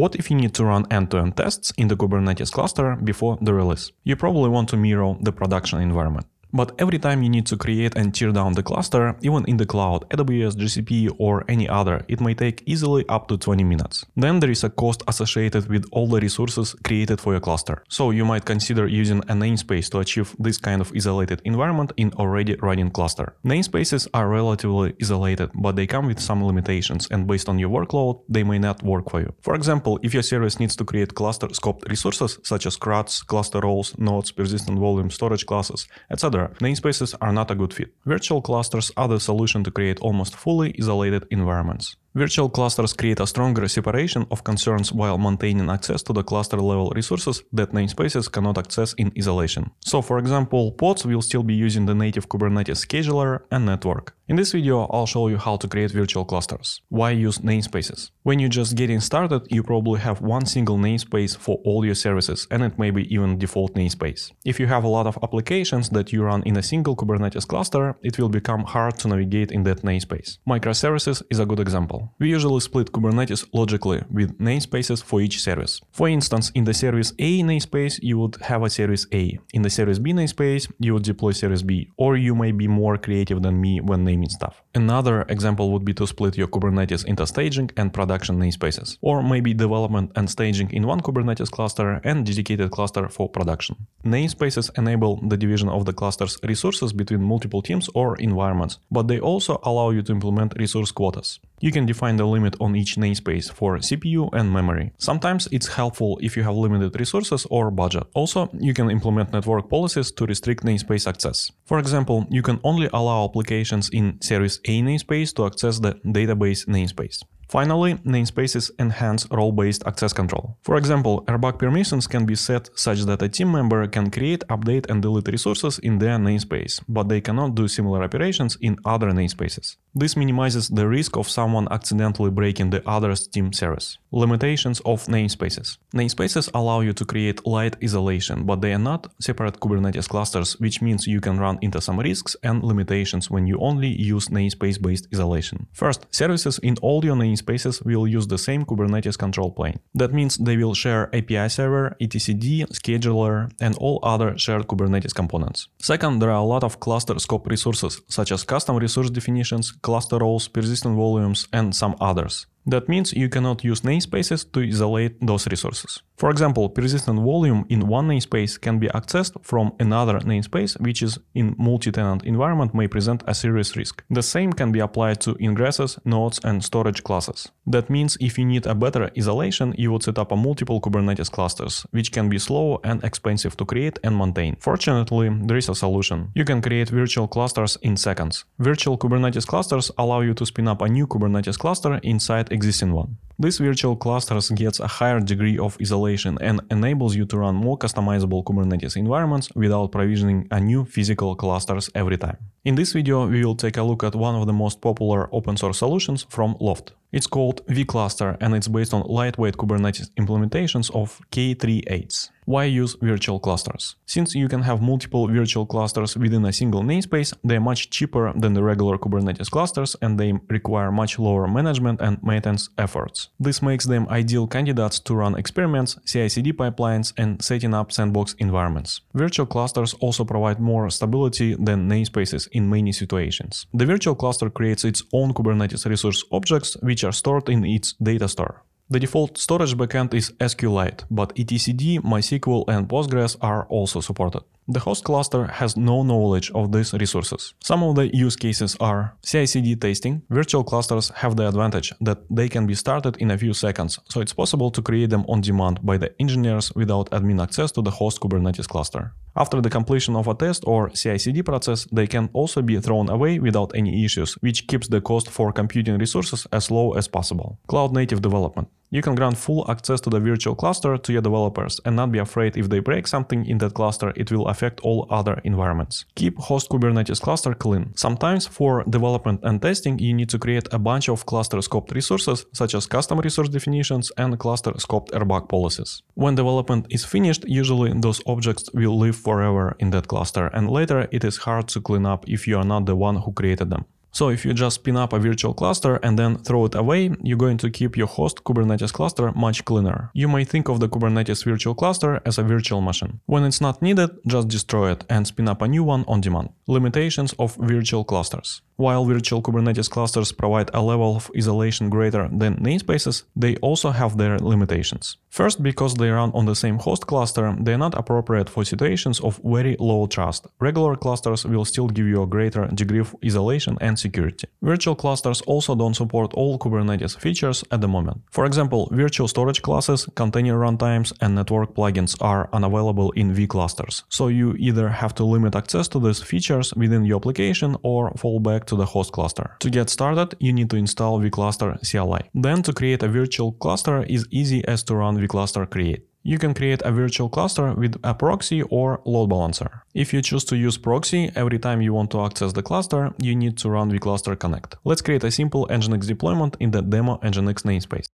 What if you need to run end-to-end tests in the Kubernetes cluster before the release? You probably want to mirror the production environment. But every time you need to create and tear down the cluster, even in the cloud, AWS, GCP or any other, it may take easily up to 20 minutes. Then there is a cost associated with all the resources created for your cluster. So you might consider using a namespace to achieve this kind of isolated environment in already running cluster. Namespaces are relatively isolated, but they come with some limitations and based on your workload, they may not work for you. For example, if your service needs to create cluster scoped resources such as CRDs, cluster roles, nodes, persistent volume, storage classes, etc namespaces are not a good fit. Virtual clusters are the solution to create almost fully isolated environments. Virtual clusters create a stronger separation of concerns while maintaining access to the cluster level resources that namespaces cannot access in isolation. So for example, pods will still be using the native Kubernetes scheduler and network. In this video, I'll show you how to create virtual clusters. Why use namespaces? When you're just getting started, you probably have one single namespace for all your services, and it may be even default namespace. If you have a lot of applications that you run in a single Kubernetes cluster, it will become hard to navigate in that namespace. Microservices is a good example. We usually split Kubernetes logically with namespaces for each service. For instance, in the service A namespace, you would have a service A. In the service B namespace, you would deploy service B, or you may be more creative than me when naming stuff. Another example would be to split your Kubernetes into staging and production namespaces, or maybe development and staging in one Kubernetes cluster and dedicated cluster for production. Namespaces enable the division of the cluster's resources between multiple teams or environments, but they also allow you to implement resource quotas. You can define the limit on each namespace for CPU and memory. Sometimes it's helpful if you have limited resources or budget. Also, you can implement network policies to restrict namespace access. For example, you can only allow applications in Service A namespace to access the database namespace. Finally, namespaces enhance role-based access control. For example, RBAC permissions can be set such that a team member can create, update and delete resources in their namespace, but they cannot do similar operations in other namespaces. This minimizes the risk of someone accidentally breaking the other's team service. Limitations of namespaces. Namespaces allow you to create light isolation, but they are not separate Kubernetes clusters, which means you can run into some risks and limitations when you only use namespace-based isolation. First, services in all your namespaces namespaces will use the same Kubernetes control plane. That means they will share API server, etcd, scheduler, and all other shared Kubernetes components. Second, there are a lot of cluster scope resources, such as custom resource definitions, cluster roles, persistent volumes, and some others. That means you cannot use namespaces to isolate those resources. For example, persistent volume in one namespace can be accessed from another namespace, which is in multi-tenant environment may present a serious risk. The same can be applied to ingresses, nodes and storage classes. That means if you need a better isolation, you would set up a multiple Kubernetes clusters, which can be slow and expensive to create and maintain. Fortunately, there is a solution. You can create virtual clusters in seconds. Virtual Kubernetes clusters allow you to spin up a new Kubernetes cluster inside existing one. This virtual clusters gets a higher degree of isolation and enables you to run more customizable Kubernetes environments without provisioning a new physical clusters every time. In this video, we will take a look at one of the most popular open source solutions from Loft. It's called vCluster and it's based on lightweight Kubernetes implementations of K3s. Why use virtual clusters? Since you can have multiple virtual clusters within a single namespace, they're much cheaper than the regular Kubernetes clusters and they require much lower management and maintenance efforts. This makes them ideal candidates to run experiments, CI/CD pipelines, and setting up sandbox environments. Virtual clusters also provide more stability than namespaces in many situations. The virtual cluster creates its own Kubernetes resource objects, which are stored in its data store. The default storage backend is SQLite, but etcd, MySQL and Postgres are also supported. The host cluster has no knowledge of these resources. Some of the use cases are CI/CD testing. Virtual clusters have the advantage that they can be started in a few seconds, so it's possible to create them on demand by the engineers without admin access to the host Kubernetes cluster. After the completion of a test or CI/CD process, they can also be thrown away without any issues, which keeps the cost for computing resources as low as possible. Cloud native development. You can grant full access to the virtual cluster to your developers and not be afraid if they break something in that cluster, it will affect all other environments. Keep host Kubernetes cluster clean. Sometimes for development and testing, you need to create a bunch of cluster scoped resources, such as custom resource definitions and cluster scoped RBAC policies. When development is finished, usually those objects will live forever in that cluster and later it is hard to clean up if you are not the one who created them. So if you just spin up a virtual cluster and then throw it away, you're going to keep your host Kubernetes cluster much cleaner. You may think of the Kubernetes virtual cluster as a virtual machine. When it's not needed, just destroy it and spin up a new one on demand. Limitations of virtual clusters. While virtual Kubernetes clusters provide a level of isolation greater than namespaces, they also have their limitations. First, because they run on the same host cluster, they are not appropriate for situations of very low trust. Regular clusters will still give you a greater degree of isolation and security. Virtual clusters also don't support all Kubernetes features at the moment. For example, virtual storage classes, container runtimes, and network plugins are unavailable in vClusters. So you either have to limit access to these features within your application or fall back to the host cluster. To get started, you need to install vCluster CLI. Then to create a virtual cluster is easy as to run vCluster create. You can create a virtual cluster with a proxy or load balancer. If you choose to use proxy, every time you want to access the cluster, you need to run vCluster connect. Let's create a simple Nginx deployment in the demo Nginx namespace.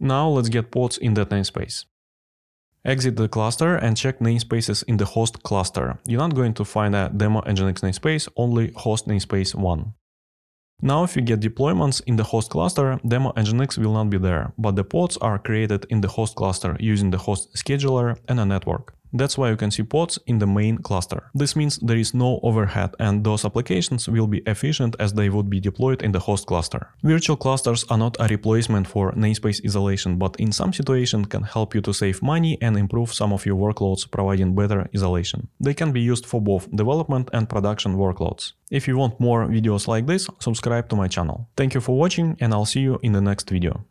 Now let's get pods in that namespace. Exit the cluster and check namespaces in the host cluster. You're not going to find a demo Nginx namespace, only host namespace 1. Now if you get deployments in the host cluster, demo Nginx will not be there, but the pods are created in the host cluster using the host scheduler and a network. That's why you can see pods in the main cluster. This means there is no overhead and those applications will be efficient as they would be deployed in the host cluster. Virtual clusters are not a replacement for namespace isolation, but in some situations can help you to save money and improve some of your workloads providing better isolation. They can be used for both development and production workloads. If you want more videos like this, subscribe to my channel. Thank you for watching and I'll see you in the next video.